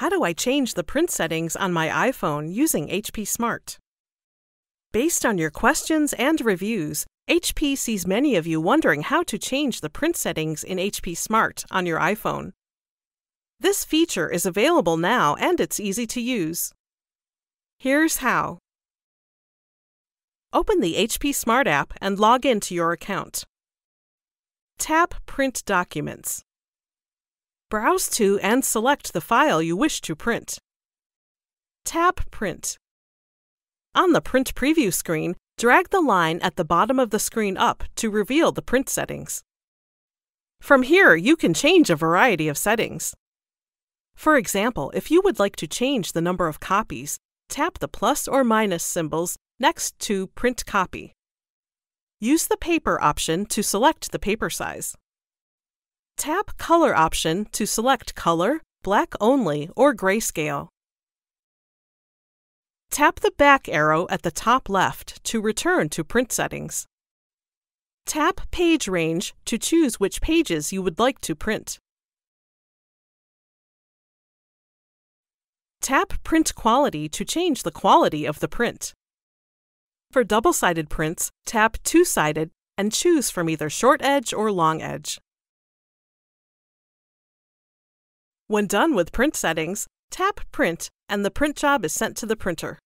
How do I change the print settings on my iPhone using HP Smart? Based on your questions and reviews, HP sees many of you wondering how to change the print settings in HP Smart on your iPhone. This feature is available now and it's easy to use. Here's how. Open the HP Smart app and log into your account. Tap Print Documents. Browse to and select the file you wish to print. Tap Print. On the Print Preview screen, drag the line at the bottom of the screen up to reveal the print settings. From here, you can change a variety of settings. For example, if you would like to change the number of copies, tap the plus or minus symbols next to Print Copy. Use the Paper option to select the paper size. Tap Color option to select color, black only, or grayscale. Tap the back arrow at the top left to return to print settings. Tap Page Range to choose which pages you would like to print. Tap Print Quality to change the quality of the print. For double-sided prints, tap two-sided and choose from either short edge or long edge. When done with print settings, tap Print and the print job is sent to the printer.